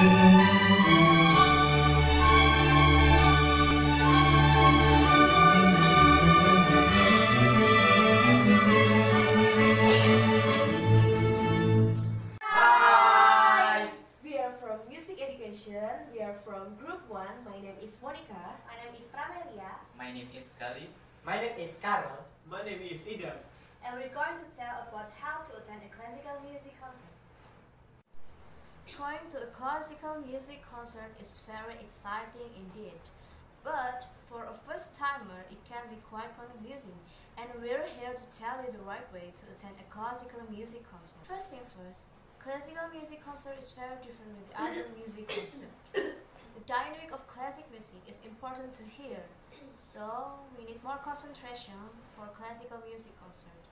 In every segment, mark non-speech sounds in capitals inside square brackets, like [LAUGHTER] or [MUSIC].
Hi! We are from Music Education. We are from Group 1. My name is Monika. My name is Prameliya, My name is Galih. My name is Carol. My name is Ida. and we're going to tell about how to attend a classical music concert. Going to a classical music concert is very exciting indeed, but for a first timer, it can be quite confusing. And we're here to tell you the right way to attend a classical music concert. First thing first, classical music concert is very different with other [COUGHS] music concert. The dynamic of classic music is important to hear, so we need more concentration for classical music concert.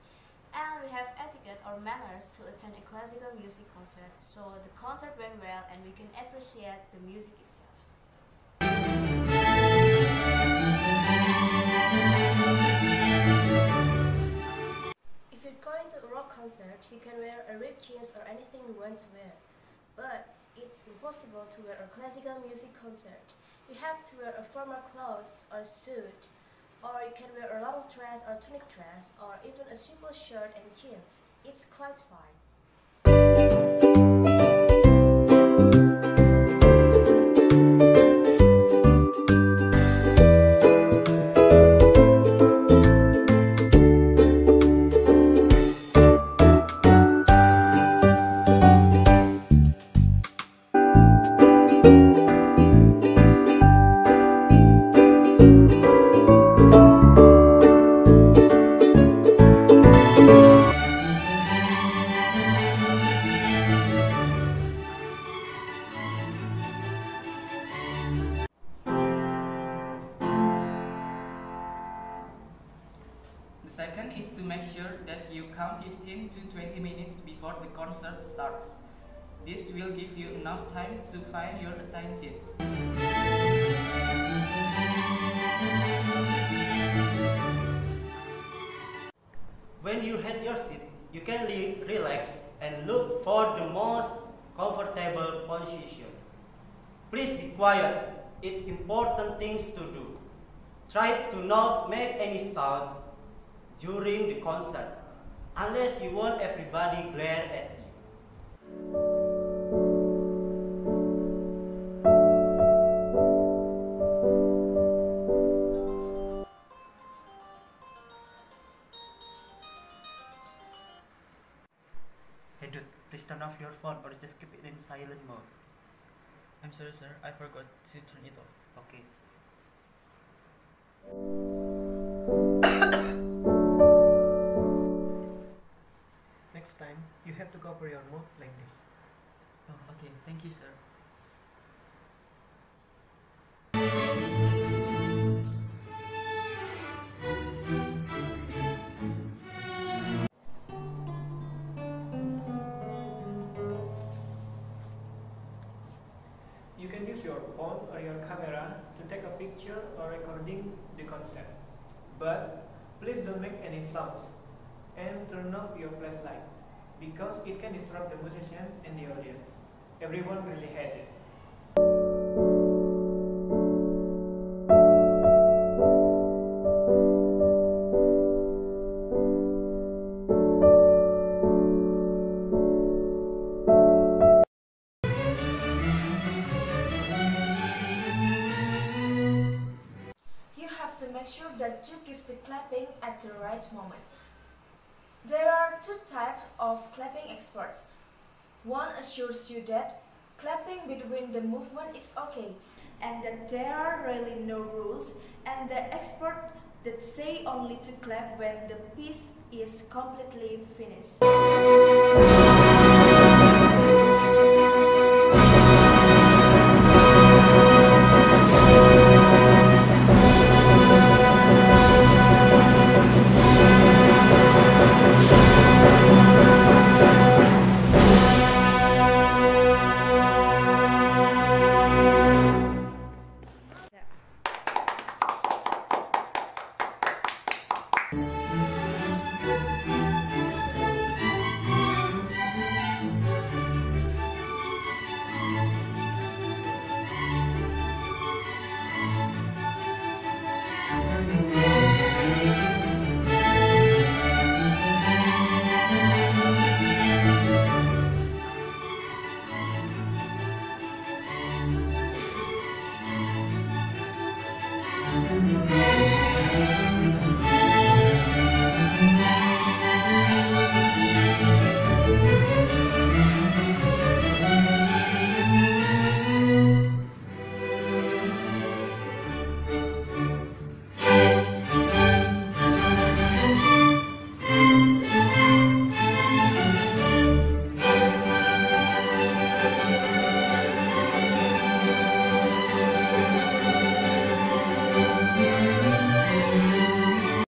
And we have etiquette or manners to attend a classical music concert, so the concert went well and we can appreciate the music itself. If you're going to a rock concert, you can wear a ripped jeans or anything you want to wear. But it's impossible to wear a classical music concert. You have to wear a formal clothes or suit, or you can wear a long dress or tunic dress, or even a simple shirt and jeans. It's quite fine. Second is to make sure that you come 15 to 20 minutes before the concert starts. This will give you enough time to find your assigned seats. When you had your seat, you can relax and look for the most comfortable position. Please be quiet. It's important things to do. Try to not make any sounds during the concert unless you want everybody glare at you. Hey dude, please turn off your phone or just keep it in silent mode. I'm sorry, sir. I forgot to turn it off. Okay. Cover your mouth like this. Oh, okay. Thank you, sir. You can use your phone or your camera to take a picture or recording the concert. But please don't make any sounds and turn off your flashlight because it can disrupt the musician and the audience. Everyone really hate it. You have to make sure that you give the clapping at the right moment. There are two types of clapping experts. One assures you that clapping between the movement is okay and that there are really no rules and the expert that say only to clap when the piece is completely finished.